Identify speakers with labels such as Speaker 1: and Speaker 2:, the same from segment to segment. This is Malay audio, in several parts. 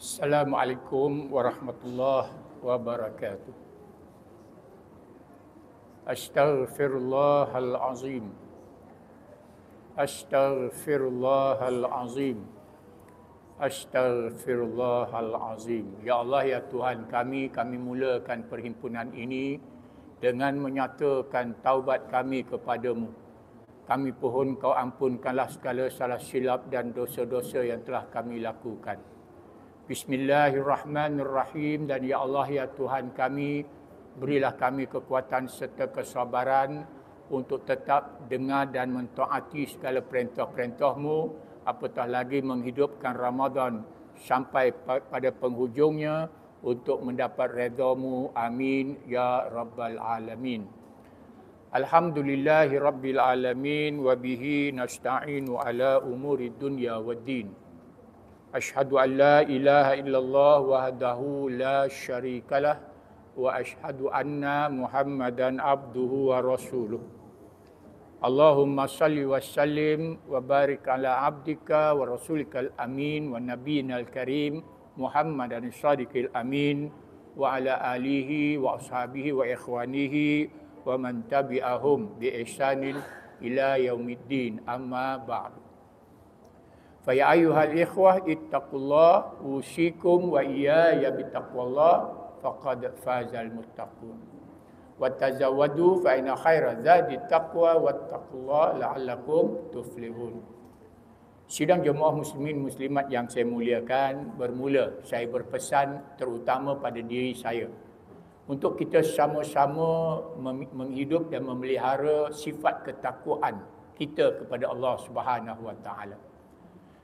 Speaker 1: Assalamualaikum warahmatullahi wabarakatuh. Astaghfirullahalazim. Astaghfirullahalazim. Astaghfirullahalazim. Ya Allah ya Tuhan kami, kami mulakan perhimpunan ini dengan menyatakan taubat kami kepadamu. Kami pohon kau ampunkanlah segala salah silap dan dosa-dosa yang telah kami lakukan. Bismillahirrahmanirrahim. Dan ya Allah ya Tuhan kami berilah kami kekuatan serta kesabaran untuk tetap dengar dan mentaati segala perintah-perintahmu. Apatah lagi menghidupkan Ramadan sampai pada penghujungnya untuk mendapat redamu. Amin. Ya rabbal alamin. Alhamdulillahi rabbil alamin. Wa bihi nasta'inu ala umuri dunya waddin أشهد أن لا إله إلا الله وحده لا شريك له وأشهد أن محمدا عبده ورسوله اللهم صل وسلم وبارك على عبدك ورسولك الأمين ونبينا الكريم محمد الصادق الأمين وعلى آله وأصحابه وإخوانه ومن تبعهم بإحسان إلى يوم الدين أما بعد Fa ya ayyuhal ikhwah ittaqullah usikum wa iyaya bittaqwallah faqad fazal muttaqun. Wa tazawwadu fa inna khaira zadi taqwa wattaqullah la'allakum tuflihun. Sidang jemaah muslimin muslimat yang saya muliakan bermula saya berpesan terutama pada diri saya untuk kita sama-sama menghidup dan memelihara sifat ketakwaan kita kepada Allah Subhanahu wa taala.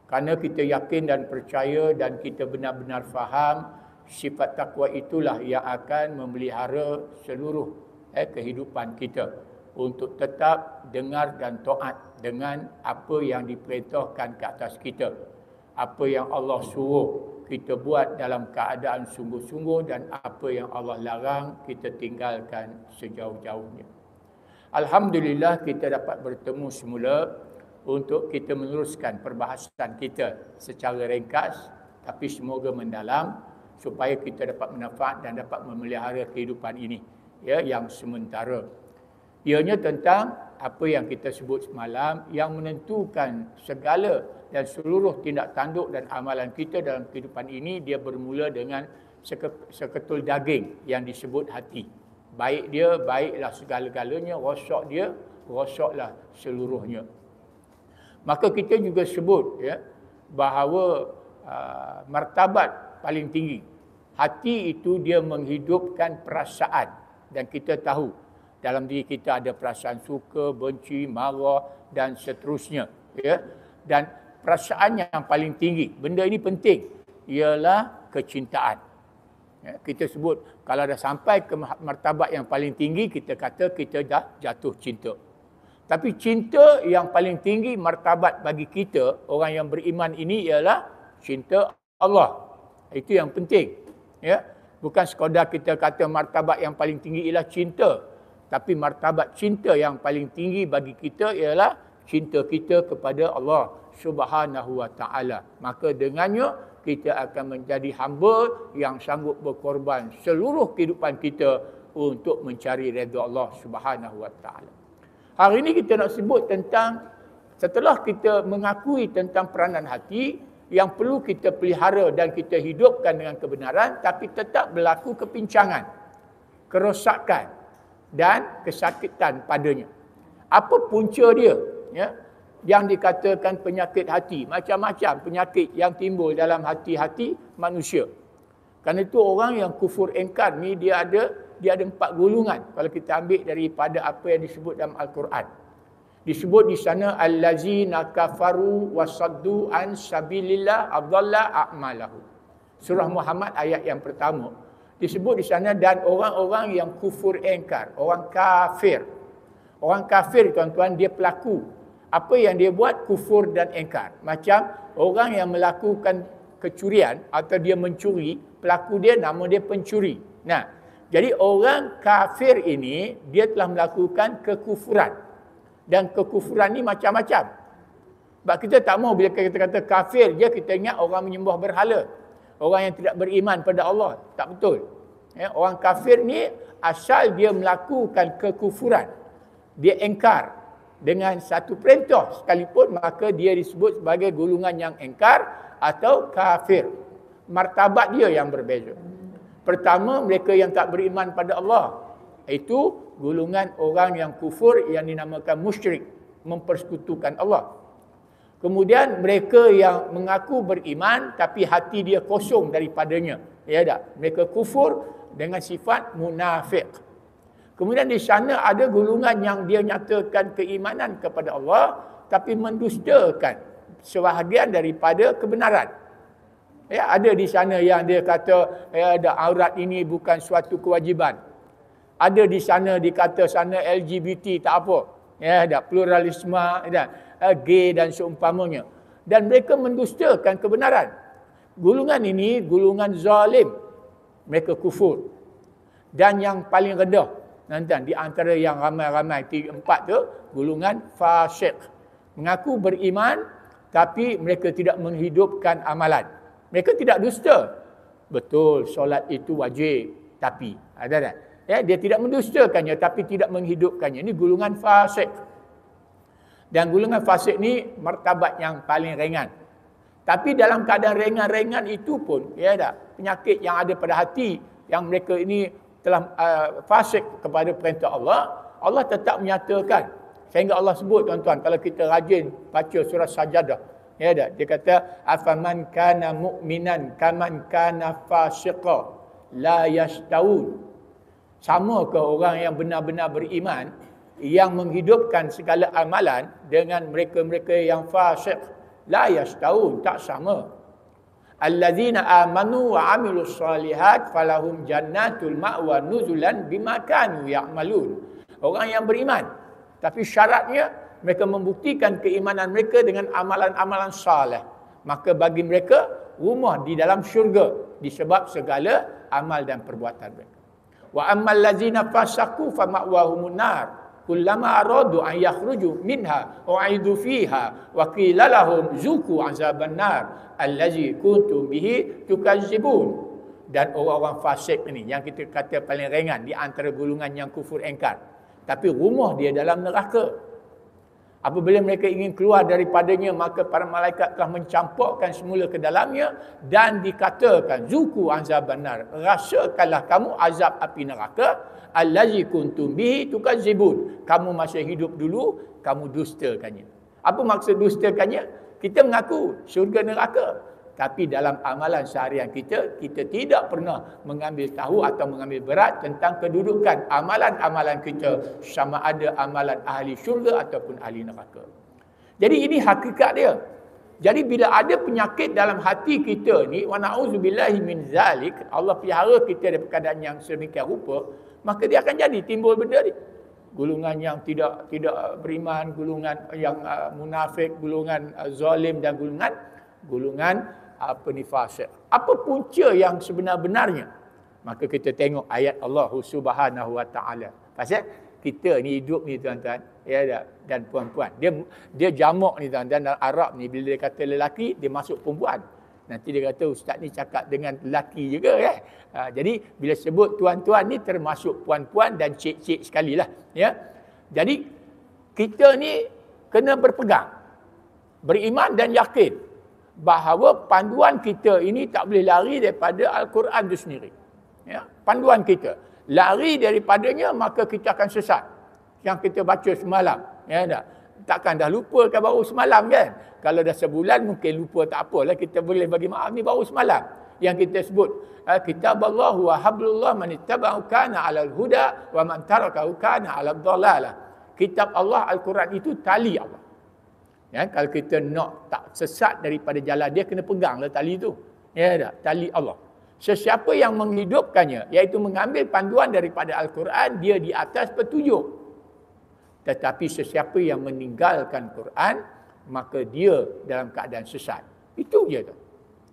Speaker 1: Karena kita yakin dan percaya dan kita benar-benar faham sifat takwa itulah yang akan memelihara seluruh eh, kehidupan kita untuk tetap dengar dan taat dengan apa yang diperintahkan ke atas kita. Apa yang Allah suruh kita buat dalam keadaan sungguh-sungguh dan apa yang Allah larang kita tinggalkan sejauh-jauhnya. Alhamdulillah kita dapat bertemu semula untuk kita meneruskan perbahasan kita secara ringkas tapi semoga mendalam supaya kita dapat manfaat dan dapat memelihara kehidupan ini ya yang sementara. Ianya tentang apa yang kita sebut semalam yang menentukan segala dan seluruh tindak tanduk dan amalan kita dalam kehidupan ini dia bermula dengan seketul daging yang disebut hati. Baik dia, baiklah segala-galanya, rosak dia, rosaklah seluruhnya maka kita juga sebut ya bahawa uh, martabat paling tinggi. Hati itu dia menghidupkan perasaan dan kita tahu dalam diri kita ada perasaan suka, benci, marah dan seterusnya ya. Dan perasaan yang paling tinggi benda ini penting ialah kecintaan. Ya, kita sebut kalau dah sampai ke martabat yang paling tinggi kita kata kita dah jatuh cinta tapi cinta yang paling tinggi martabat bagi kita, orang yang beriman ini ialah cinta Allah. Itu yang penting. Ya, Bukan sekadar kita kata martabat yang paling tinggi ialah cinta. Tapi martabat cinta yang paling tinggi bagi kita ialah cinta kita kepada Allah subhanahu wa ta'ala. Maka dengannya kita akan menjadi hamba yang sanggup berkorban seluruh kehidupan kita untuk mencari redha Allah subhanahu wa ta'ala. Hari ini kita nak sebut tentang setelah kita mengakui tentang peranan hati yang perlu kita pelihara dan kita hidupkan dengan kebenaran tapi tetap berlaku kepincangan, kerosakan dan kesakitan padanya. Apa punca dia? Ya, yang dikatakan penyakit hati, macam-macam penyakit yang timbul dalam hati-hati manusia. Karena itu orang yang kufur engkar ni dia ada dia ada empat golongan kalau kita ambil daripada apa yang disebut dalam al-Quran. Disebut di sana allazina kafaru wasaddu an sabilillah adalla a'malahu. Surah Muhammad ayat yang pertama disebut di sana dan orang-orang yang kufur engkar, orang kafir. Orang kafir tuan-tuan dia pelaku apa yang dia buat kufur dan engkar. Macam orang yang melakukan kecurian atau dia mencuri, pelaku dia nama dia pencuri. Nah, jadi orang kafir ini dia telah melakukan kekufuran. Dan kekufuran ini macam-macam. Sebab kita tak mau bila kita kata kafir je kita ingat orang menyembah berhala. orang yang tidak beriman pada Allah. Tak betul. Ya, orang kafir ni asal dia melakukan kekufuran. Dia engkar dengan satu perintah sekalipun maka dia disebut sebagai golongan yang engkar atau kafir. Martabat dia yang berbeza. Pertama mereka yang tak beriman pada Allah. Itu golongan orang yang kufur yang dinamakan musyrik. Mempersekutukan Allah. Kemudian mereka yang mengaku beriman tapi hati dia kosong daripadanya. Ya tak? Mereka kufur dengan sifat munafik. Kemudian di sana ada golongan yang dia nyatakan keimanan kepada Allah tapi mendustakan sebahagian daripada kebenaran. Ya, ada di sana yang dia kata ya, ada aurat ini bukan suatu kewajiban. Ada di sana dikata sana LGBT tak apa. Ya, ada pluralisme, ada uh, gay dan seumpamanya. Dan mereka mendustakan kebenaran. Gulungan ini gulungan zalim. Mereka kufur. Dan yang paling rendah, nanti di antara yang ramai-ramai tiga empat tu, gulungan fasyik. Mengaku beriman tapi mereka tidak menghidupkan amalan. Mereka tidak dusta. Betul, solat itu wajib. Tapi, ada tak? Ya, dia tidak mendustakannya tapi tidak menghidupkannya. Ini gulungan fasik. Dan golongan fasik ni martabat yang paling ringan. Tapi dalam keadaan ringan-ringan itu pun, ya tak, penyakit yang ada pada hati yang mereka ini telah uh, fasik kepada perintah Allah, Allah tetap menyatakan. Sehingga Allah sebut tuan-tuan, kalau kita rajin baca surah sajadah, ya tak, dia kata, afaman kana mu'minan kaman kana fasiqa la yastawun. Sama ke orang yang benar-benar beriman, yang menghidupkan segala amalan dengan mereka-mereka yang fasik la yastawun tak sama. Allazina amanu wa amilus solihat falahum jannatul ma'wa nuzulan bima kanu ya'malun. Orang yang beriman tapi syaratnya mereka membuktikan keimanan mereka dengan amalan-amalan saleh. Maka bagi mereka rumah di dalam syurga disebab segala amal dan perbuatan mereka. Wa ammal ladzina fasaku fa ma'wahumun nar. Kullama aradu an yakhruju minha u'idu fiha wa qila lahum zuku azaban nar allazi kuntum bihi tukazzibun. Dan orang-orang fasik ini yang kita kata paling ringan di antara golongan yang kufur engkar. Tapi rumah dia dalam neraka Apabila mereka ingin keluar daripadanya, maka para malaikat telah mencampurkan semula ke dalamnya dan dikatakan, Zuku azab benar, rasakanlah kamu azab api neraka, allazi kuntum bihi tukazibun. Kamu masih hidup dulu, kamu dustakannya. Apa maksud dustakannya? Kita mengaku syurga neraka. Tapi dalam amalan seharian kita, kita tidak pernah mengambil tahu atau mengambil berat tentang kedudukan amalan-amalan kita sama ada amalan ahli syurga ataupun ahli neraka. Jadi ini hakikat dia. Jadi bila ada penyakit dalam hati kita ni, wa na'udzubillahi min zalik, Allah pelihara kita dari keadaan yang sedemikian rupa, maka dia akan jadi timbul benda ni. Gulungan yang tidak tidak beriman, gulungan yang uh, munafik, gulungan uh, zalim dan gulungan gulungan apa ni fasik. Apa punca yang sebenar-benarnya? Maka kita tengok ayat Allah Subhanahu Wa Taala. Pasal kita ni hidup ni tuan-tuan, ya dan puan-puan. Dia dia jamak ni tuan-tuan dalam Arab ni bila dia kata lelaki, dia masuk perempuan. Nanti dia kata ustaz ni cakap dengan lelaki juga kan. Ha, jadi bila sebut tuan-tuan ni termasuk puan-puan dan cik-cik sekali lah. Ya. Jadi kita ni kena berpegang. Beriman dan yakin bahawa panduan kita ini tak boleh lari daripada Al-Quran itu sendiri. Ya, panduan kita. Lari daripadanya maka kita akan sesat. Yang kita baca semalam. Ya, tak? Takkan dah lupa kan baru semalam kan? Kalau dah sebulan mungkin lupa tak apalah. Kita boleh bagi maaf ni baru semalam. Yang kita sebut. Ah, kitab Allah wa hablullah man ittaba'u kana 'alal huda wa man tarakahu kana 'alad dhalalah. Kitab Allah Al-Quran itu tali Allah. Ya, kalau kita nak tak sesat daripada jalan dia kena peganglah tali itu. Ya tak? Tali Allah. Sesiapa yang menghidupkannya iaitu mengambil panduan daripada Al-Quran dia di atas petunjuk. Tetapi sesiapa yang meninggalkan Quran maka dia dalam keadaan sesat. Itu dia tu.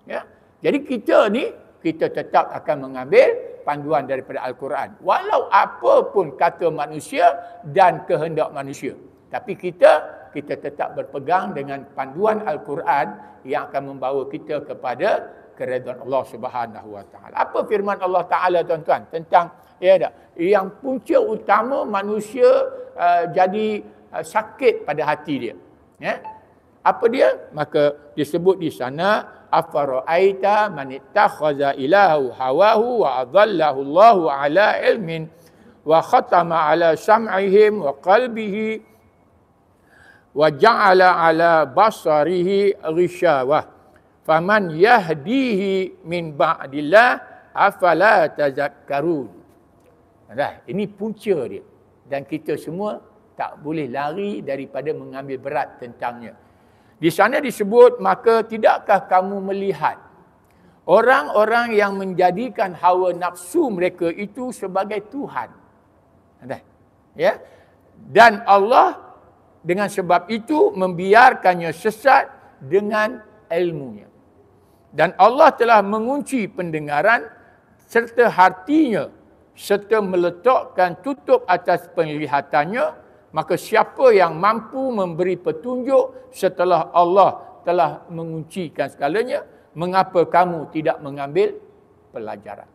Speaker 1: Ya. Jadi kita ni kita tetap akan mengambil panduan daripada Al-Quran. Walau apa pun kata manusia dan kehendak manusia. Tapi kita kita tetap berpegang dengan panduan Al-Quran yang akan membawa kita kepada keredaan Allah Subhanahu wa taala. Apa firman Allah Taala tuan-tuan tentang ya tak? Yang punca utama manusia uh, jadi uh, sakit pada hati dia. Ya? Apa dia? Maka disebut di sana afara'aita man ittakhadha ilahu hawahu wa adallahu Allahu ala ilmin wa khatama ala sam'ihim wa qalbihi wa ja'ala ala basarihi ghishawah faman yahdihi min ba'dillah afala tazakkarun. Nah ini punca dia. Dan kita semua tak boleh lari daripada mengambil berat tentangnya. Di sana disebut maka tidakkah kamu melihat orang-orang yang menjadikan hawa nafsu mereka itu sebagai tuhan? Ya. Dan Allah dengan sebab itu membiarkannya sesat dengan ilmunya. Dan Allah telah mengunci pendengaran serta hatinya serta meletakkan tutup atas penglihatannya maka siapa yang mampu memberi petunjuk setelah Allah telah menguncikan segalanya mengapa kamu tidak mengambil pelajaran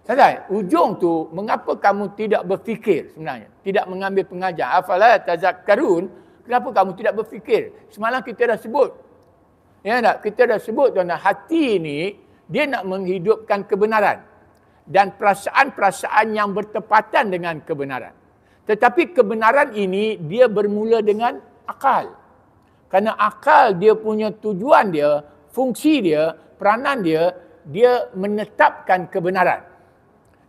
Speaker 1: Sadar, ujung tu mengapa kamu tidak berfikir sebenarnya tidak mengambil pengajar afala tazakkarun kenapa kamu tidak berfikir semalam kita dah sebut Ya tak? Kita dah sebut tuan hati ini dia nak menghidupkan kebenaran dan perasaan-perasaan yang bertepatan dengan kebenaran. Tetapi kebenaran ini dia bermula dengan akal. Kerana akal dia punya tujuan dia, fungsi dia, peranan dia, dia menetapkan kebenaran.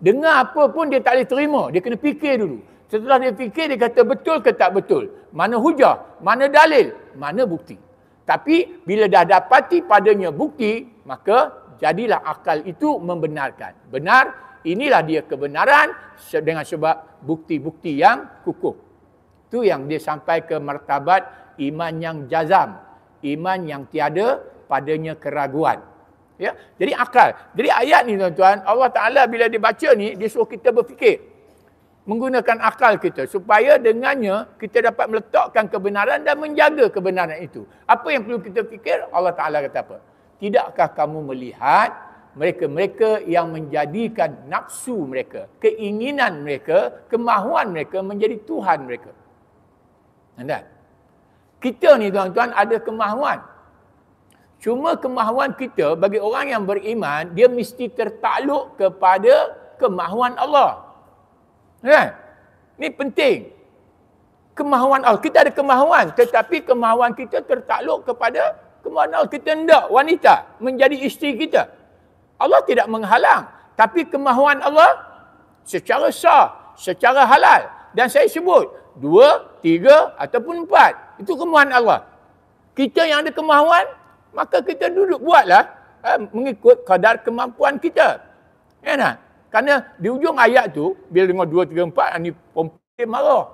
Speaker 1: Dengar apa pun dia tak boleh terima, dia kena fikir dulu. Setelah dia fikir dia kata betul ke tak betul? Mana hujah? Mana dalil? Mana bukti? Tapi bila dah dapati padanya bukti, maka jadilah akal itu membenarkan. Benar, inilah dia kebenaran dengan sebab bukti-bukti yang kukuh. Itu yang dia sampai ke martabat iman yang jazam. Iman yang tiada padanya keraguan. Ya, Jadi akal. Jadi ayat ni tuan-tuan, Allah Ta'ala bila dibaca ni, dia suruh kita berfikir menggunakan akal kita supaya dengannya kita dapat meletakkan kebenaran dan menjaga kebenaran itu. Apa yang perlu kita fikir? Allah Taala kata apa? Tidakkah kamu melihat mereka-mereka yang menjadikan nafsu mereka, keinginan mereka, kemahuan mereka menjadi tuhan mereka? Anda? Kita ni tuan-tuan ada kemahuan. Cuma kemahuan kita bagi orang yang beriman, dia mesti tertakluk kepada kemahuan Allah. Kan? Ini penting. Kemahuan Allah. Kita ada kemahuan. Tetapi kemahuan kita tertakluk kepada kemahuan Allah. Kita hendak wanita menjadi isteri kita. Allah tidak menghalang. Tapi kemahuan Allah secara sah, secara halal. Dan saya sebut, dua, tiga ataupun empat. Itu kemahuan Allah. Kita yang ada kemahuan, maka kita duduk buatlah eh, mengikut kadar kemampuan kita. Ya tak? Kerana di ujung ayat tu, bila dengar dua, tiga, empat, ni perempuan marah.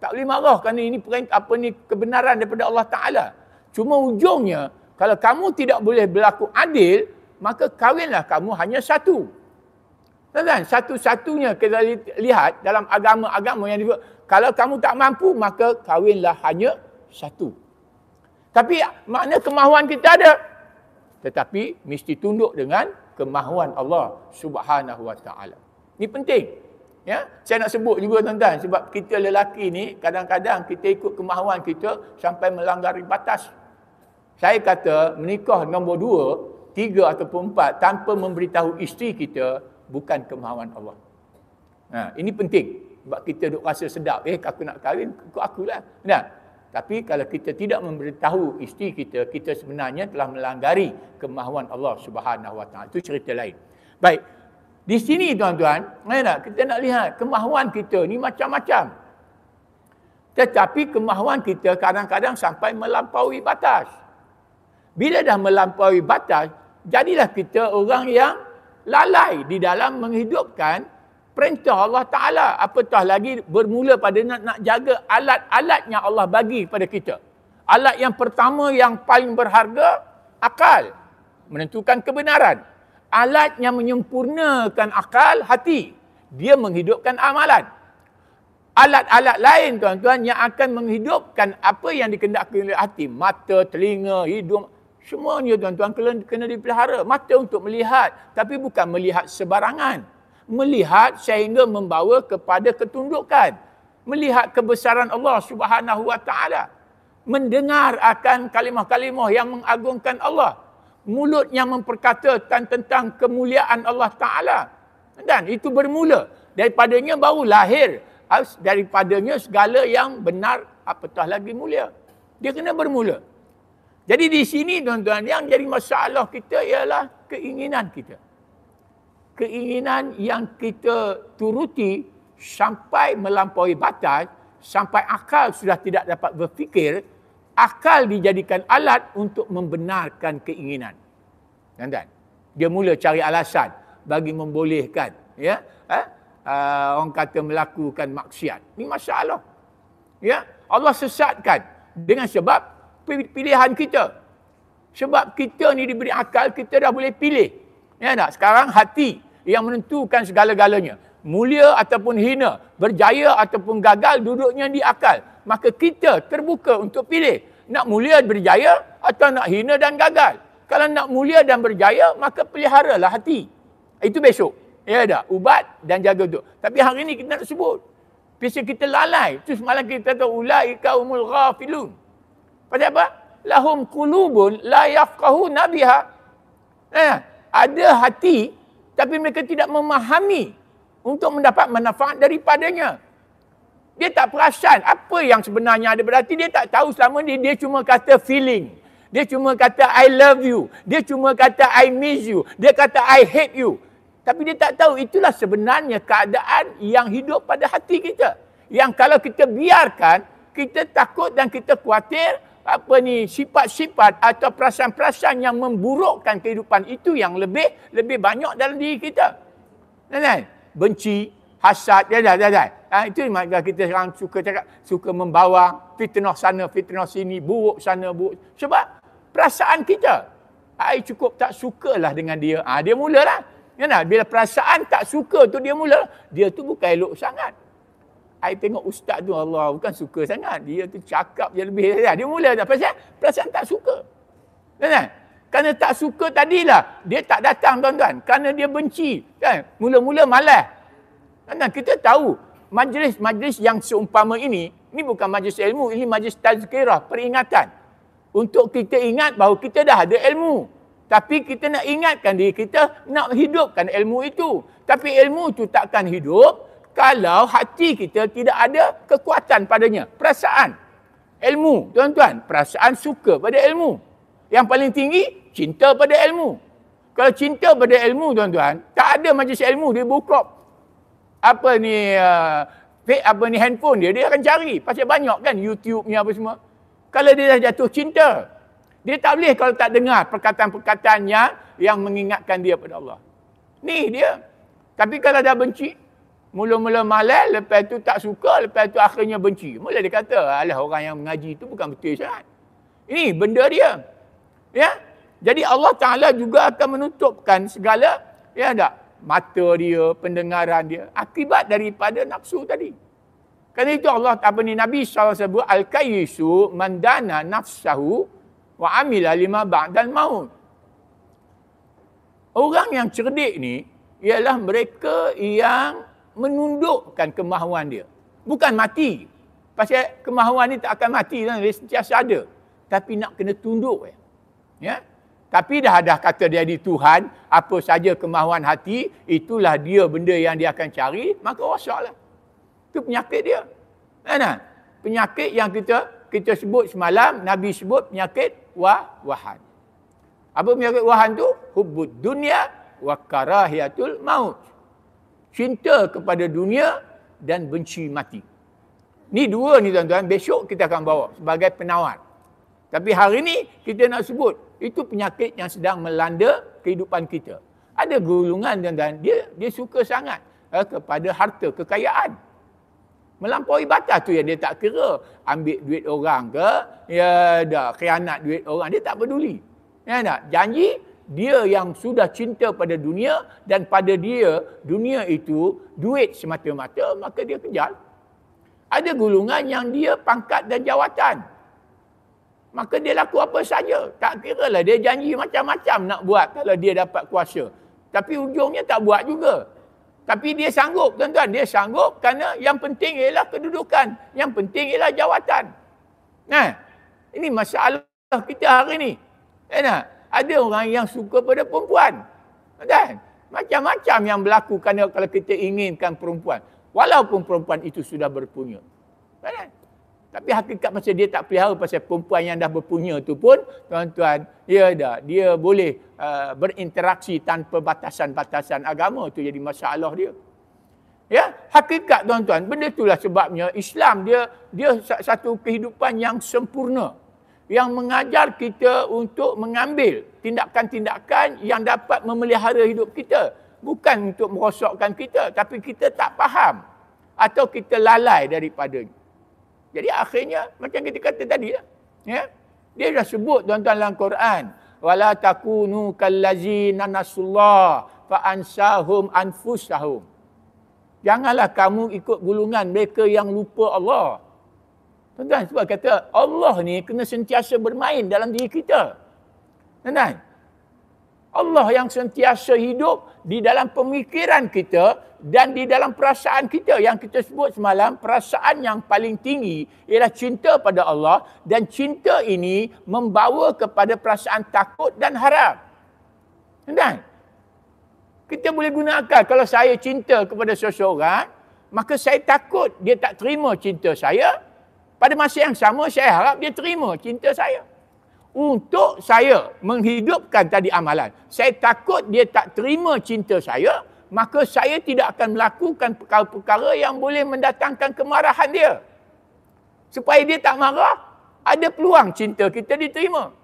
Speaker 1: Tak boleh marah kerana ini apa ni kebenaran daripada Allah Ta'ala. Cuma ujungnya, kalau kamu tidak boleh berlaku adil, maka kahwinlah kamu hanya satu. Kan? Satu-satunya kita lihat dalam agama-agama yang disebut, kalau kamu tak mampu, maka kahwinlah hanya satu. Tapi makna kemahuan kita ada. Tetapi mesti tunduk dengan kemahuan Allah Subhanahu Wa Taala. Ini penting. Ya, saya nak sebut juga tuan-tuan sebab kita lelaki ni kadang-kadang kita ikut kemahuan kita sampai melanggar batas. Saya kata menikah nombor dua, tiga ataupun empat tanpa memberitahu isteri kita bukan kemahuan Allah. Nah, ini penting. Sebab kita duk rasa sedap. Eh, aku nak kahwin, ikut akulah. Nah, tapi kalau kita tidak memberitahu isteri kita, kita sebenarnya telah melanggari kemahuan Allah Subhanahu Wa Taala. Itu cerita lain. Baik. Di sini tuan-tuan, kita nak lihat kemahuan kita ni macam-macam. Tetapi kemahuan kita kadang-kadang sampai melampaui batas. Bila dah melampaui batas, jadilah kita orang yang lalai di dalam menghidupkan perintah Allah Ta'ala. Apatah lagi bermula pada nak, nak jaga alat-alat yang Allah bagi kepada kita. Alat yang pertama yang paling berharga, akal. Menentukan kebenaran. Alat yang menyempurnakan akal, hati. Dia menghidupkan amalan. Alat-alat lain tuan-tuan yang akan menghidupkan apa yang dikendaki oleh hati. Mata, telinga, hidung. Semuanya tuan-tuan kena, kena dipelihara. Mata untuk melihat. Tapi bukan melihat sebarangan. Melihat sehingga membawa kepada ketundukan. Melihat kebesaran Allah subhanahu wa ta'ala. Mendengar akan kalimah-kalimah yang mengagungkan Allah. Mulut yang memperkatakan tentang kemuliaan Allah ta'ala. Dan itu bermula. Daripadanya baru lahir. Daripadanya segala yang benar apatah lagi mulia. Dia kena bermula. Jadi di sini tuan-tuan yang jadi masalah kita ialah keinginan kita. Keinginan yang kita turuti sampai melampaui batas, sampai akal sudah tidak dapat berfikir, akal dijadikan alat untuk membenarkan keinginan. Tuan-tuan, dia mula cari alasan bagi membolehkan ya, eh, uh, orang kata melakukan maksiat. Ini masalah. Ya, Allah sesatkan dengan sebab pilihan kita. Sebab kita ni diberi akal, kita dah boleh pilih. Ya tak? Sekarang hati yang menentukan segala-galanya. Mulia ataupun hina, berjaya ataupun gagal, duduknya di akal. Maka kita terbuka untuk pilih. Nak mulia berjaya atau nak hina dan gagal. Kalau nak mulia dan berjaya, maka peliharalah hati. Itu besok. Ya tak? Ubat dan jaga tu. Tapi hari ni kita nak sebut. Biasa kita lalai. Itu semalam kita tahu, ulaika umul ghafilun. Pasal apa? Lahum kulubun la yafqahu nabiha. Eh, ada hati tapi mereka tidak memahami untuk mendapat manfaat daripadanya. Dia tak perasan apa yang sebenarnya ada berarti dia tak tahu selama ni dia cuma kata feeling. Dia cuma kata I love you. Dia cuma kata I miss you. Dia kata I hate you. Tapi dia tak tahu itulah sebenarnya keadaan yang hidup pada hati kita. Yang kalau kita biarkan, kita takut dan kita khawatir apa ni sifat-sifat atau perasaan-perasaan yang memburukkan kehidupan itu yang lebih lebih banyak dalam diri kita. Kan? Benci, hasad, ya dah, dah, dah. Ha, itu maka kita sekarang suka cakap, suka membawa fitnah sana, fitnah sini, buruk sana, buruk. Sebab perasaan kita. Ai cukup tak sukalah dengan dia. Ha, dia mulalah. Ya nah, bila perasaan tak suka tu dia mula, dia tu bukan elok sangat. I tengok ustaz tu Allah bukan suka sangat. Dia tu cakap je lebih dia. Mula dah pasal perasaan tak suka. Kan? Kerana tak suka tadilah dia tak datang tuan-tuan. Kerana dia benci. Kan? Mula-mula malas. Kan? Kita tahu majlis-majlis yang seumpama ini, ini bukan majlis ilmu, ini majlis tazkirah, peringatan. Untuk kita ingat bahawa kita dah ada ilmu. Tapi kita nak ingatkan diri kita nak hidupkan ilmu itu. Tapi ilmu itu takkan hidup kalau hati kita tidak ada kekuatan padanya. Perasaan. Ilmu. Tuan-tuan, perasaan suka pada ilmu. Yang paling tinggi, cinta pada ilmu. Kalau cinta pada ilmu, tuan-tuan, tak ada majlis ilmu, dia buka apa ni, uh, apa ni handphone dia, dia akan cari. Pasal banyak kan YouTube ni apa semua. Kalau dia dah jatuh cinta, dia tak boleh kalau tak dengar perkataan-perkataannya yang mengingatkan dia pada Allah. Ni dia. Tapi kalau dah benci, Mula-mula malas, lepas tu tak suka, lepas tu akhirnya benci. Mula dia kata, alah orang yang mengaji tu bukan betul sangat. Ini benda dia. Ya. Jadi Allah Ta'ala juga akan menutupkan segala, ya tak? Mata dia, pendengaran dia. Akibat daripada nafsu tadi. Kerana itu Allah, apa ni, Nabi SAW sebut, Al-Kayisu mandana nafsahu wa amila lima ba'dan maut. Orang yang cerdik ni, ialah mereka yang menundukkan kemahuan dia. Bukan mati. Pasal kemahuan ni tak akan mati. Dia sentiasa ada. Tapi nak kena tunduk. Ya. ya? Tapi dah ada kata dia di Tuhan, apa saja kemahuan hati, itulah dia benda yang dia akan cari, maka rosaklah. Itu penyakit dia. Mana? Penyakit yang kita kita sebut semalam, Nabi sebut penyakit wah wahan. Apa penyakit wahan tu? Hubbud dunia wa karahiyatul maut cinta kepada dunia dan benci mati. Ni dua ni tuan-tuan, besok kita akan bawa sebagai penawar. Tapi hari ni kita nak sebut, itu penyakit yang sedang melanda kehidupan kita. Ada gulungan tuan-tuan, dia dia suka sangat eh, kepada harta, kekayaan. Melampaui batas tu yang dia tak kira ambil duit orang ke, ya dah khianat duit orang, dia tak peduli. Ya tak? Janji dia yang sudah cinta pada dunia dan pada dia dunia itu duit semata-mata maka dia kejar. Ada gulungan yang dia pangkat dan jawatan. Maka dia laku apa saja. Tak kira lah dia janji macam-macam nak buat kalau dia dapat kuasa. Tapi ujungnya tak buat juga. Tapi dia sanggup tuan-tuan. Dia sanggup kerana yang penting ialah kedudukan. Yang penting ialah jawatan. Nah, ini masalah kita hari ni. Nah, ada orang yang suka pada perempuan. Kan? Macam-macam yang berlaku kerana kalau kita inginkan perempuan. Walaupun perempuan itu sudah berpunya. Kan? Tapi hakikat pasal dia tak pelihara pasal perempuan yang dah berpunya tu pun, tuan-tuan, ya dah, dia boleh uh, berinteraksi tanpa batasan-batasan agama tu jadi masalah dia. Ya, hakikat tuan-tuan, benda itulah sebabnya Islam dia dia satu kehidupan yang sempurna yang mengajar kita untuk mengambil tindakan-tindakan yang dapat memelihara hidup kita, bukan untuk merosakkan kita, tapi kita tak faham atau kita lalai daripadanya. Jadi akhirnya macam kita kata tadi lah. Ya. Dia dah sebut tuan-tuan dalam Quran. Wala takunu kallazina nasullah fa ansahum anfusahum. Janganlah kamu ikut gulungan mereka yang lupa Allah. Tuan-tuan sebab kata Allah ni kena sentiasa bermain dalam diri kita. Tuan-tuan. Allah yang sentiasa hidup di dalam pemikiran kita dan di dalam perasaan kita yang kita sebut semalam perasaan yang paling tinggi ialah cinta pada Allah dan cinta ini membawa kepada perasaan takut dan harap. Dan kita boleh gunakan kalau saya cinta kepada seseorang maka saya takut dia tak terima cinta saya pada masa yang sama saya harap dia terima cinta saya. Untuk saya menghidupkan tadi amalan, saya takut dia tak terima cinta saya, maka saya tidak akan melakukan perkara-perkara yang boleh mendatangkan kemarahan dia. Supaya dia tak marah, ada peluang cinta kita diterima.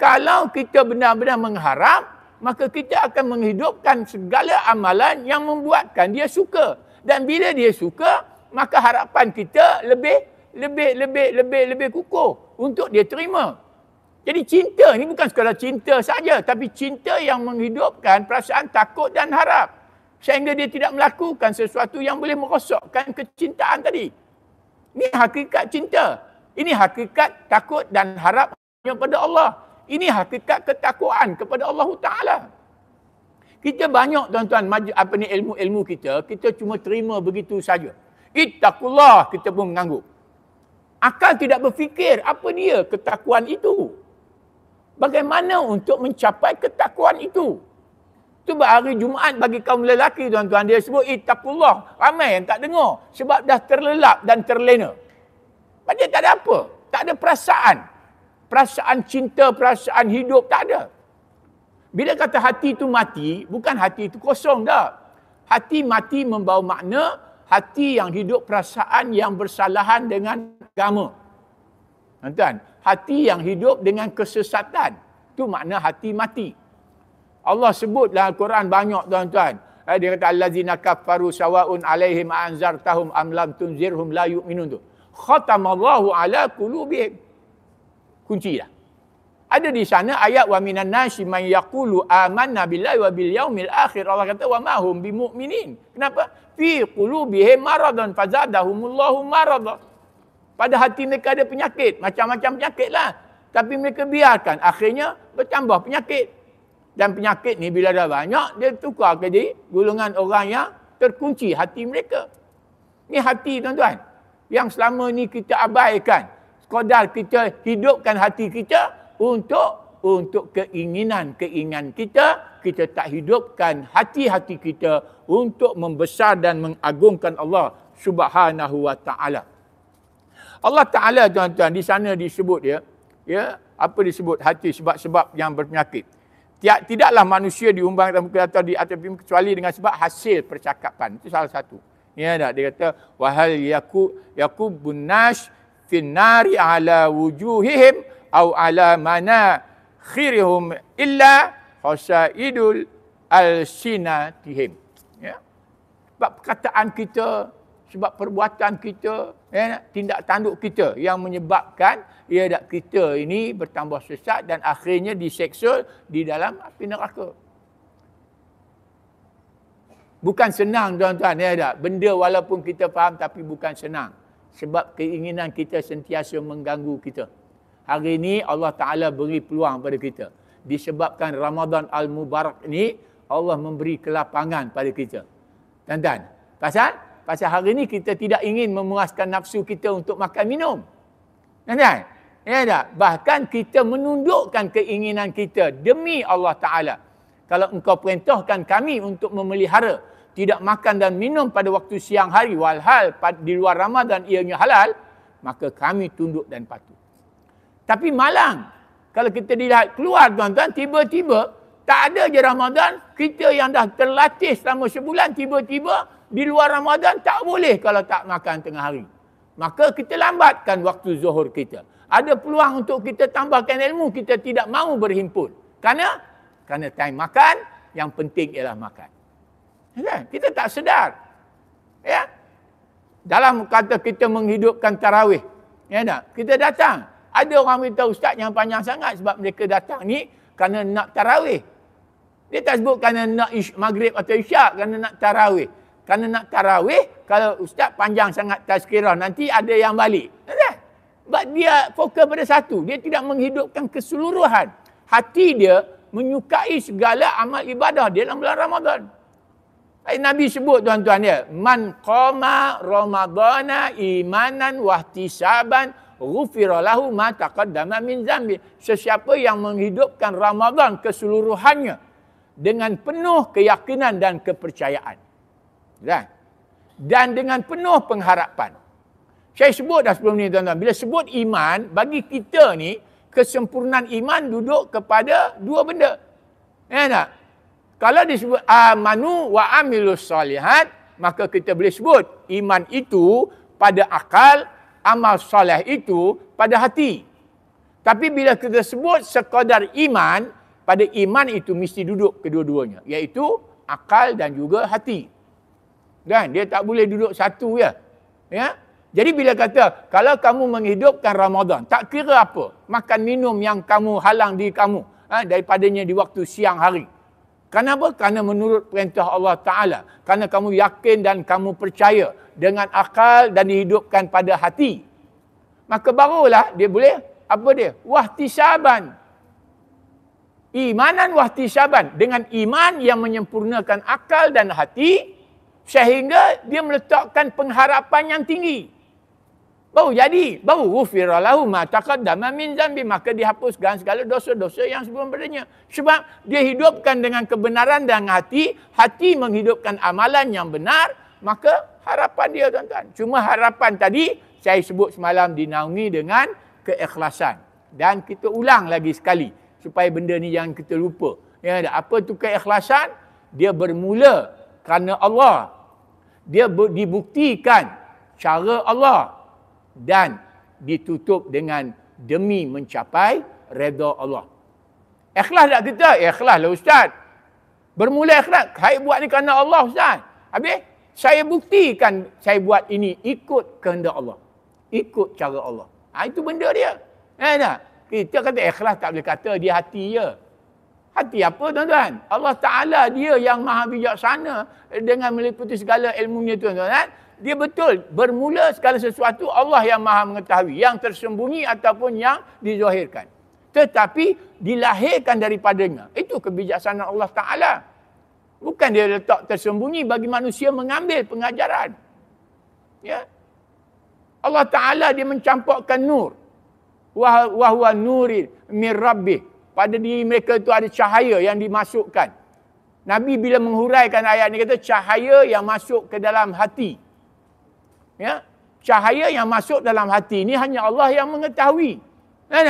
Speaker 1: Kalau kita benar-benar mengharap, maka kita akan menghidupkan segala amalan yang membuatkan dia suka. Dan bila dia suka, maka harapan kita lebih lebih lebih lebih lebih kukuh untuk dia terima. Jadi cinta ni bukan sekadar cinta saja tapi cinta yang menghidupkan perasaan takut dan harap sehingga dia tidak melakukan sesuatu yang boleh merosakkan kecintaan tadi. Ini hakikat cinta. Ini hakikat takut dan harap kepada Allah. Ini hakikat ketakwaan kepada Allah Taala. Kita banyak tuan-tuan apa ni ilmu-ilmu kita, kita cuma terima begitu saja. Ittaqullah kita pun mengangguk. Akal tidak berfikir apa dia ketakuan itu. Bagaimana untuk mencapai ketakuan itu? Itu hari Jumaat bagi kaum lelaki tuan-tuan. Dia sebut itakullah. Ramai yang tak dengar. Sebab dah terlelap dan terlena. Dia tak ada apa. Tak ada perasaan. Perasaan cinta, perasaan hidup. Tak ada. Bila kata hati itu mati, bukan hati itu kosong dah. Hati mati membawa makna hati yang hidup perasaan yang bersalahan dengan agama. Tuan-tuan, hati yang hidup dengan kesesatan. Itu makna hati mati. Allah sebut dalam Al-Quran banyak tuan-tuan. Eh, dia kata allazina kafaru sawaun alaihim anzartahum am lam tunzirhum la yu'minun tu. Khatamallahu ala qulubihim. Kunci dah. Ada di sana ayat wa minan nasi man yaqulu amanna billahi wa bil yaumil akhir. Allah kata wa ma hum bimumin. Kenapa? Fi qulubihim maradan fazadahumullahu maradan. Pada hati mereka ada penyakit. Macam-macam penyakit lah. Tapi mereka biarkan. Akhirnya bertambah penyakit. Dan penyakit ni bila dah banyak, dia tukar ke jadi golongan orang yang terkunci hati mereka. Ni hati tuan-tuan. Yang selama ni kita abaikan. Sekadar kita hidupkan hati kita untuk untuk keinginan-keinginan kita, kita tak hidupkan hati-hati kita untuk membesar dan mengagungkan Allah Subhanahu wa taala. Allah Taala tuan-tuan di sana disebut ya, ya, apa disebut hati sebab-sebab yang berpenyakit. Tiak, tidaklah manusia diumbang dalam muka atau di atas bumi kecuali dengan sebab hasil percakapan. Itu salah satu. Ya tak? Dia kata wahal yaku yakubun nas finnari ala wujuhihim au ala mana khirihum illa hasaidul al-sinatihim. Ya. Sebab perkataan kita sebab perbuatan kita, ya, tindak tanduk kita yang menyebabkan ya, kita ini bertambah sesat dan akhirnya diseksa di dalam api neraka. Bukan senang tuan-tuan. Ya, tak? Benda walaupun kita faham tapi bukan senang. Sebab keinginan kita sentiasa mengganggu kita. Hari ini Allah Ta'ala beri peluang pada kita. Disebabkan Ramadan Al-Mubarak ini, Allah memberi kelapangan pada kita. Tuan-tuan, pasal? Pasal hari ini kita tidak ingin memuaskan nafsu kita untuk makan minum. Tuan-tuan, ya tak? Bahkan kita menundukkan keinginan kita demi Allah Ta'ala. Kalau engkau perintahkan kami untuk memelihara tidak makan dan minum pada waktu siang hari walhal di luar Ramadan ianya halal, maka kami tunduk dan patuh. Tapi malang. Kalau kita dilihat keluar tuan-tuan, tiba-tiba tak ada je Ramadan, kita yang dah terlatih selama sebulan, tiba-tiba di luar Ramadan tak boleh kalau tak makan tengah hari. Maka kita lambatkan waktu zuhur kita. Ada peluang untuk kita tambahkan ilmu, kita tidak mahu berhimpun. Kerana? Kerana time makan, yang penting ialah makan. Ya, kita tak sedar. Ya. Dalam kata kita menghidupkan tarawih. Ya tak? Kita datang. Ada orang beritahu ustaz yang panjang sangat sebab mereka datang ni kerana nak tarawih. Dia tak sebut kerana nak maghrib atau isyak, kerana nak tarawih. Kerana nak tarawih, kalau ustaz panjang sangat tazkirah, nanti ada yang balik. Sebab dia fokus pada satu. Dia tidak menghidupkan keseluruhan. Hati dia menyukai segala amal ibadah dia dalam bulan Ramadan. Nabi sebut tuan-tuan dia, man qama ramadana imanan wahtisaban ghufira lahu ma taqaddama min zambi. Sesiapa yang menghidupkan Ramadan keseluruhannya dengan penuh keyakinan dan kepercayaan. Dan, dan dengan penuh pengharapan. Saya sebut dah sebelum ni tuan-tuan, bila sebut iman bagi kita ni kesempurnaan iman duduk kepada dua benda. Ya tak? Kalau disebut amanu wa amilus salihat, maka kita boleh sebut iman itu pada akal, amal soleh itu pada hati. Tapi bila kita sebut sekadar iman, pada iman itu mesti duduk kedua-duanya. Iaitu akal dan juga hati. Dan dia tak boleh duduk satu ya. Ya. Jadi bila kata, kalau kamu menghidupkan Ramadan, tak kira apa. Makan minum yang kamu halang di kamu. Ha, daripadanya di waktu siang hari. Kenapa? Karena menurut perintah Allah Ta'ala. Karena kamu yakin dan kamu percaya dengan akal dan dihidupkan pada hati. Maka barulah dia boleh, apa dia? Wahtisaban. Imanan wahtisaban. Dengan iman yang menyempurnakan akal dan hati. Sehingga dia meletakkan pengharapan yang tinggi. Baru jadi, baru ghufira lahu ma taqaddama min zambi maka dihapuskan segala dosa-dosa yang sebelum padanya. Sebab dia hidupkan dengan kebenaran dan hati, hati menghidupkan amalan yang benar, maka harapan dia tuan-tuan. Cuma harapan tadi saya sebut semalam dinaungi dengan keikhlasan. Dan kita ulang lagi sekali supaya benda ni yang kita lupa. Ya, apa tu keikhlasan? Dia bermula kerana Allah. Dia dibuktikan cara Allah dan ditutup dengan demi mencapai redha Allah. Ikhlas tak kita? Ikhlas lah Ustaz. Bermula ikhlas. Saya buat ni kerana Allah Ustaz. Habis, saya buktikan saya buat ini ikut kehendak Allah. Ikut cara Allah. Ha, itu benda dia. Eh? Kita kata ikhlas tak boleh kata dia hati je. Hati apa tuan-tuan? Allah Ta'ala dia yang maha bijaksana dengan meliputi segala ilmunya tuan-tuan. Dia betul bermula segala sesuatu Allah yang maha mengetahui yang tersembunyi ataupun yang dizahirkan tetapi dilahirkan daripadanya. Itu kebijaksanaan Allah taala. Bukan dia letak tersembunyi bagi manusia mengambil pengajaran. Ya. Allah taala dia mencampakkan nur. Wa huwa nuri mir rabbi pada diri mereka itu ada cahaya yang dimasukkan. Nabi bila menghuraikan ayat ini kata cahaya yang masuk ke dalam hati. Ya? Cahaya yang masuk dalam hati ini hanya Allah yang mengetahui. Kan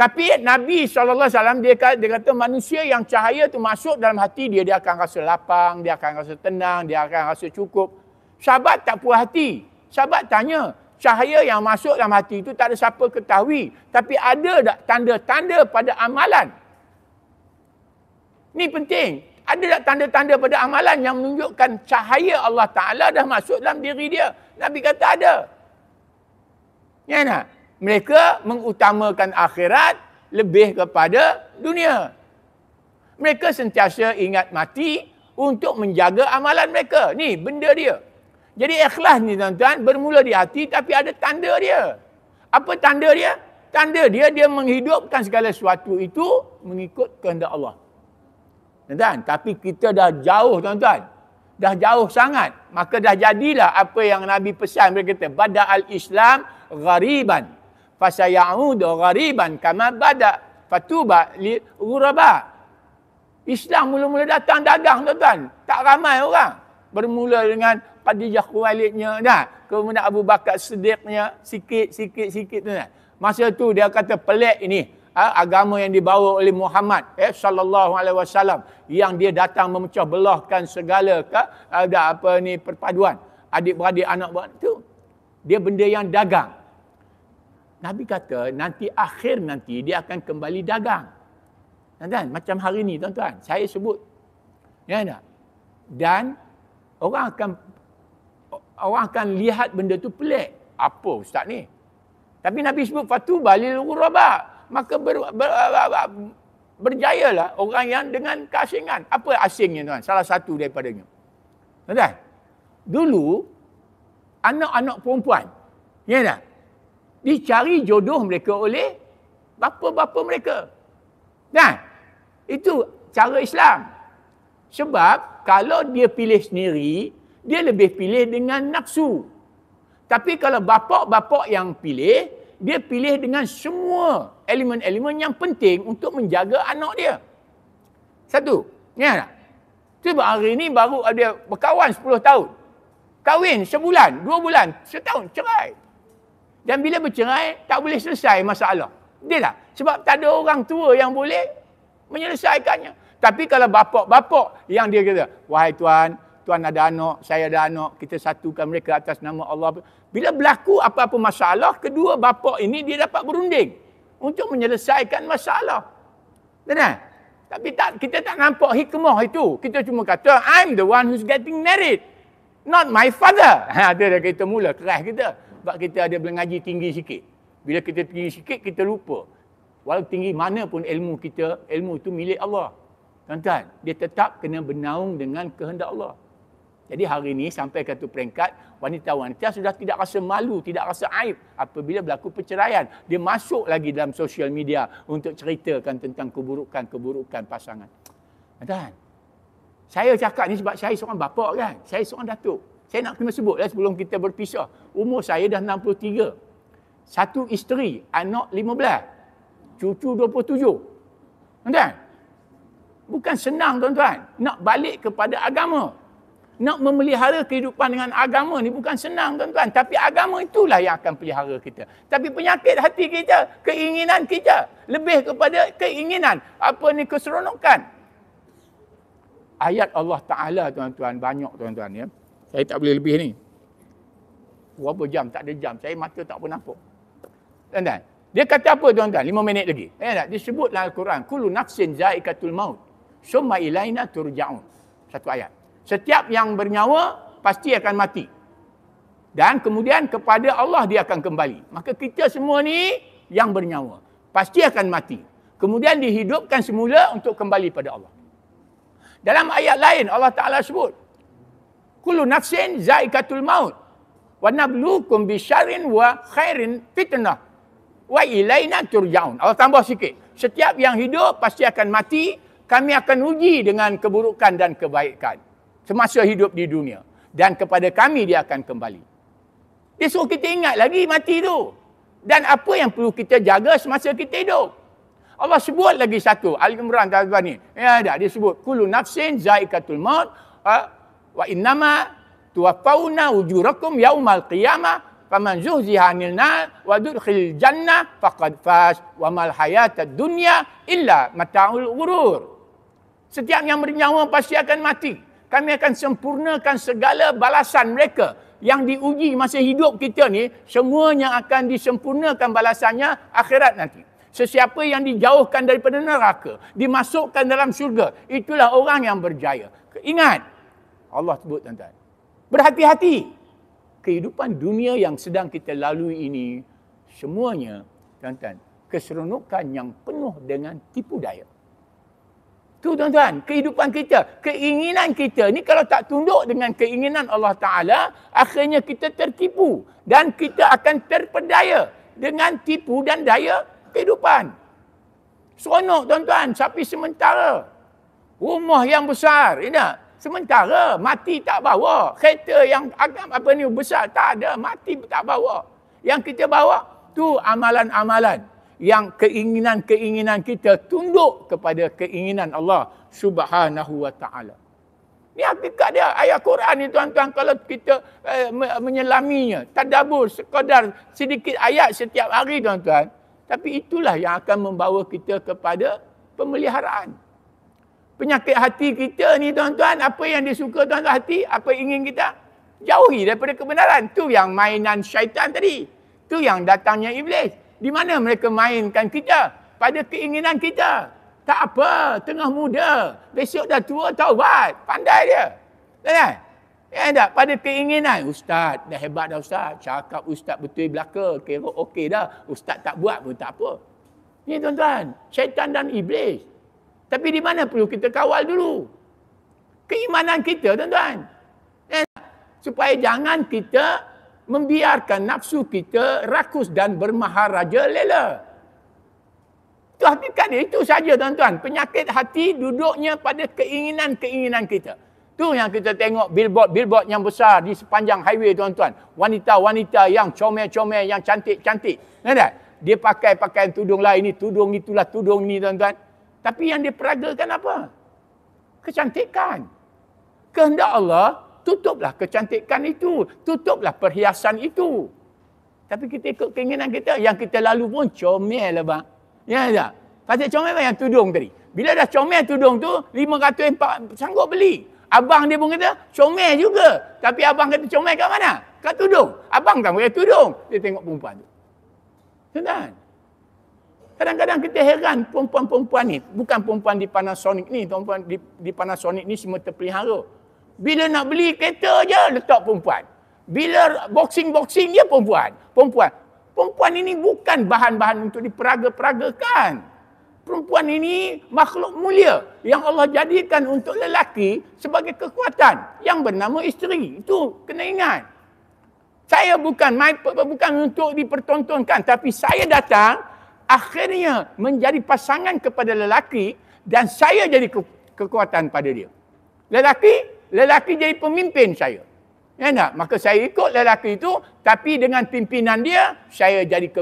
Speaker 1: tapi Nabi SAW dia kata, dia kata manusia yang cahaya tu masuk dalam hati dia, dia akan rasa lapang, dia akan rasa tenang, dia akan rasa cukup. Sahabat tak puas hati. Sahabat tanya, cahaya yang masuk dalam hati itu tak ada siapa ketahui. Tapi ada tak tanda-tanda pada amalan? Ini penting. Ada tak tanda-tanda pada amalan yang menunjukkan cahaya Allah Ta'ala dah masuk dalam diri dia? Nabi kata ada. Ya nak? Mereka mengutamakan akhirat lebih kepada dunia. Mereka sentiasa ingat mati untuk menjaga amalan mereka. Ni benda dia. Jadi ikhlas ni tuan-tuan bermula di hati tapi ada tanda dia. Apa tanda dia? Tanda dia, dia menghidupkan segala sesuatu itu mengikut kehendak Allah. Tuan-tuan, tapi kita dah jauh tuan-tuan. Dah jauh sangat. Maka dah jadilah apa yang Nabi pesan. Dia kata, Bada al-Islam ghariban. Fasaya'udu ghariban kama bada. Fatuba li ghuraba. Islam mula-mula datang dagang tuan-tuan. Tak ramai orang. Bermula dengan Khadijah Khuwailidnya. Nah, kemudian Abu Bakar Siddiqnya. Sikit, sikit, sikit tuan-tuan. Masa tu dia kata pelik ini. Ha, agama yang dibawa oleh Muhammad eh, sallallahu alaihi wasallam yang dia datang memecah belahkan segala ke ada apa ni perpaduan adik-beradik anak buat tu dia benda yang dagang Nabi kata nanti akhir nanti dia akan kembali dagang Tuan-tuan, macam hari ni tuan-tuan, saya sebut. Ya tak? Dan orang akan orang akan lihat benda tu pelik. Apa ustaz ni? Tapi Nabi sebut fatu balil ghuraba. Maka ber, ber, ber, berjayalah orang yang dengan keasingan. Apa asingnya tuan? Salah satu daripadanya. Tuan-tuan, dulu anak-anak perempuan, ya tak? Dicari jodoh mereka oleh bapa-bapa mereka. Kan? Itu cara Islam. Sebab kalau dia pilih sendiri, dia lebih pilih dengan nafsu. Tapi kalau bapak-bapak yang pilih, dia pilih dengan semua elemen-elemen yang penting untuk menjaga anak dia. Satu. Ya tak? Sebab hari ini baru ada berkawan 10 tahun. Kahwin sebulan, dua bulan, setahun, cerai. Dan bila bercerai, tak boleh selesai masalah. Dia tak? Sebab tak ada orang tua yang boleh menyelesaikannya. Tapi kalau bapak-bapak yang dia kata, wahai tuan, tuan ada anak, saya ada anak, kita satukan mereka atas nama Allah. Bila berlaku apa-apa masalah, kedua bapak ini dia dapat berunding untuk menyelesaikan masalah. Benar? Tapi tak, kita tak nampak hikmah itu. Kita cuma kata, I'm the one who's getting married. Not my father. Ha, dia dah kita mula keras kita. Sebab kita ada mengaji tinggi sikit. Bila kita tinggi sikit, kita lupa. Walau tinggi mana pun ilmu kita, ilmu itu milik Allah. Tuan-tuan, dia tetap kena bernaung dengan kehendak Allah. Jadi hari ini sampai ke satu peringkat, wanita-wanita sudah tidak rasa malu, tidak rasa aib apabila berlaku perceraian. Dia masuk lagi dalam sosial media untuk ceritakan tentang keburukan-keburukan pasangan. Tuan, saya cakap ni sebab saya seorang bapa kan. Saya seorang datuk. Saya nak kena sebut lah sebelum kita berpisah. Umur saya dah 63. Satu isteri, anak 15 cucu 27. Tuan-tuan. Bukan senang tuan-tuan. Nak balik kepada agama. Nak memelihara kehidupan dengan agama ni bukan senang tuan-tuan. Tapi agama itulah yang akan pelihara kita. Tapi penyakit hati kita, keinginan kita. Lebih kepada keinginan. Apa ni keseronokan. Ayat Allah Ta'ala tuan-tuan. Banyak tuan-tuan ya. Saya tak boleh lebih ni. Berapa jam? Tak ada jam. Saya mata tak pernah nampak. Tuan-tuan. Dia kata apa tuan-tuan? Lima minit lagi. Ya tak? Disebutlah Al-Quran. Kulu nafsin zaikatul maut. Summa ilaina turja'un. Satu ayat. Setiap yang bernyawa pasti akan mati. Dan kemudian kepada Allah dia akan kembali. Maka kita semua ni yang bernyawa. Pasti akan mati. Kemudian dihidupkan semula untuk kembali pada Allah. Dalam ayat lain Allah Ta'ala sebut. Kulu nafsin zaikatul maut. Wa nablukum bisyarin wa khairin fitnah wa ilaina turjaun. Allah tambah sikit. Setiap yang hidup pasti akan mati. Kami akan uji dengan keburukan dan kebaikan. Semasa hidup di dunia. Dan kepada kami dia akan kembali. Dia suruh kita ingat lagi mati tu. Dan apa yang perlu kita jaga semasa kita hidup. Allah sebut lagi satu. Al-Imran tuan ni. Ya ada. Dia sebut. Kulu nafsin zaikatul maut. Ha? Wa innama tuwafauna ujurakum yaumal qiyamah faman zuhziha 'anil nar wa dudkhil jannah faqad faz wa mal hayatad dunya illa mata'ul ghurur. Setiap yang bernyawa pasti akan mati. Kami akan sempurnakan segala balasan mereka yang diuji masa hidup kita ni semuanya akan disempurnakan balasannya akhirat nanti. Sesiapa yang dijauhkan daripada neraka, dimasukkan dalam syurga, itulah orang yang berjaya. Ingat, Allah sebut tuan-tuan. Berhati-hati kehidupan dunia yang sedang kita lalui ini semuanya tuan-tuan keseronokan yang penuh dengan tipu daya. Tu tuan-tuan, kehidupan kita, keinginan kita ni kalau tak tunduk dengan keinginan Allah Taala, akhirnya kita tertipu dan kita akan terpedaya dengan tipu dan daya kehidupan. Seronok tuan-tuan, sapi sementara. Rumah yang besar, ya Sementara mati tak bawa. Kereta yang agam apa ni besar tak ada, mati tak bawa. Yang kita bawa tu amalan-amalan yang keinginan-keinginan kita tunduk kepada keinginan Allah Subhanahu wa taala. Ini hakikat dia. Ayat Quran ni tuan-tuan kalau kita eh, menyelaminya, tadabbur sekadar sedikit ayat setiap hari tuan-tuan, tapi itulah yang akan membawa kita kepada pemeliharaan. Penyakit hati kita ni tuan-tuan, apa yang disuka tuan-tuan hati, apa yang ingin kita jauhi daripada kebenaran. Tu yang mainan syaitan tadi. Tu yang datangnya iblis. Di mana mereka mainkan kita? Pada keinginan kita. Tak apa, tengah muda. Besok dah tua, taubat. Pandai dia. Kan? Ya tak? Pada keinginan. Ustaz, dah hebat dah Ustaz. Cakap Ustaz betul belaka. Kira okey dah. Ustaz tak buat pun tak apa. Ni tuan-tuan. Syaitan dan iblis. Tapi di mana perlu kita kawal dulu? Keimanan kita tuan-tuan. Ya Supaya jangan kita membiarkan nafsu kita rakus dan bermaharaja lela. Itu dia. Itu saja tuan-tuan. Penyakit hati duduknya pada keinginan-keinginan kita. Tu yang kita tengok billboard-billboard yang besar di sepanjang highway tuan-tuan. Wanita-wanita yang comel-comel, yang cantik-cantik. Nampak? Dia pakai pakaian tudung lah ini, tudung itulah tudung ni tuan-tuan. Tapi yang dia peragakan apa? Kecantikan. Kehendak Allah, tutuplah kecantikan itu. Tutuplah perhiasan itu. Tapi kita ikut keinginan kita. Yang kita lalu pun comel lah bang. Ya tak? Kata comel yang tudung tadi. Bila dah comel tudung tu, 500 sanggup beli. Abang dia pun kata, comel juga. Tapi abang kata comel kat mana? Kat tudung. Abang tak pakai tudung. Dia tengok perempuan tu. Tuan-tuan. Kadang-kadang kita heran perempuan-perempuan ni. Bukan perempuan di Panasonic ni. Perempuan di, di Panasonic ni semua terpelihara. Bila nak beli kereta je, letak perempuan. Bila boxing-boxing dia perempuan. Perempuan. Perempuan ini bukan bahan-bahan untuk diperaga-peragakan perempuan ini makhluk mulia yang Allah jadikan untuk lelaki sebagai kekuatan yang bernama isteri. Itu kena ingat. Saya bukan bukan untuk dipertontonkan tapi saya datang akhirnya menjadi pasangan kepada lelaki dan saya jadi ke, kekuatan pada dia. Lelaki, lelaki jadi pemimpin saya. Ya tak? Maka saya ikut lelaki itu tapi dengan pimpinan dia saya jadi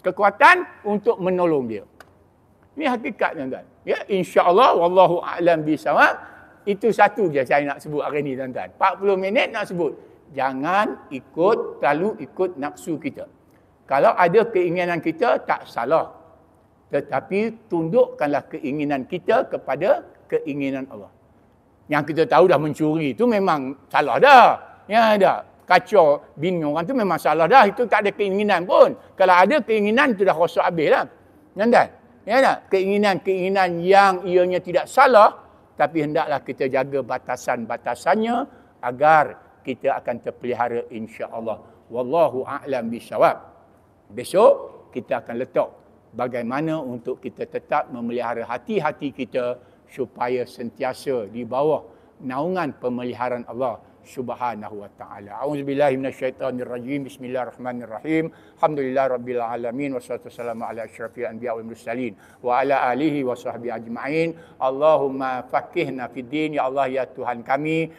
Speaker 1: kekuatan untuk menolong dia. Ini hakikat tuan-tuan. Ya, insya-Allah wallahu a'lam bisawab. Itu satu je saya nak sebut hari ini tuan-tuan. 40 minit nak sebut. Jangan ikut terlalu ikut nafsu kita. Kalau ada keinginan kita tak salah. Tetapi tundukkanlah keinginan kita kepada keinginan Allah. Yang kita tahu dah mencuri itu memang salah dah. Ya dah. Kacau bini orang tu memang salah dah. Itu tak ada keinginan pun. Kalau ada keinginan itu dah rosak habis lah. Tuan-tuan. Ya tak? Keinginan-keinginan yang ianya tidak salah tapi hendaklah kita jaga batasan-batasannya agar kita akan terpelihara insya-Allah. Wallahu a'lam bisawab. Besok kita akan letak bagaimana untuk kita tetap memelihara hati-hati kita supaya sentiasa di bawah naungan pemeliharaan Allah subhanahu wa ta'ala. A'udzubillahi minasyaitanirrajim. Bismillahirrahmanirrahim. Alhamdulillah rabbil alamin. Wassalatu wassalamu ala asyrafil anbiya wal mursalin. Wa ala alihi wa sahbihi ajma'in. Allahumma fakihna fid din. Ya Allah, ya Tuhan kami.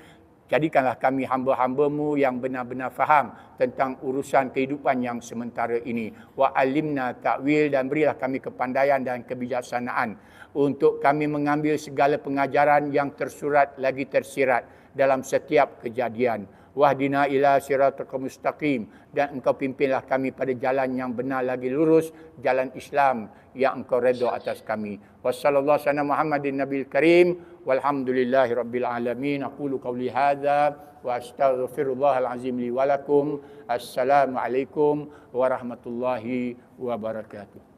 Speaker 1: Jadikanlah kami hamba-hambamu yang benar-benar faham tentang urusan kehidupan yang sementara ini. Wa alimna ta'wil dan berilah kami kepandaian dan kebijaksanaan untuk kami mengambil segala pengajaran yang tersurat lagi tersirat dalam setiap kejadian. Wahdina ila siratal mustaqim dan engkau pimpinlah kami pada jalan yang benar lagi lurus, jalan Islam yang engkau redha atas kami. Wassallallahu ala Muhammadin nabiyil karim walhamdulillahi rabbil alamin. Aqulu qawli hadza wa astaghfirullahal azim li wa lakum. Assalamualaikum warahmatullahi wabarakatuh.